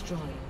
Destroyed.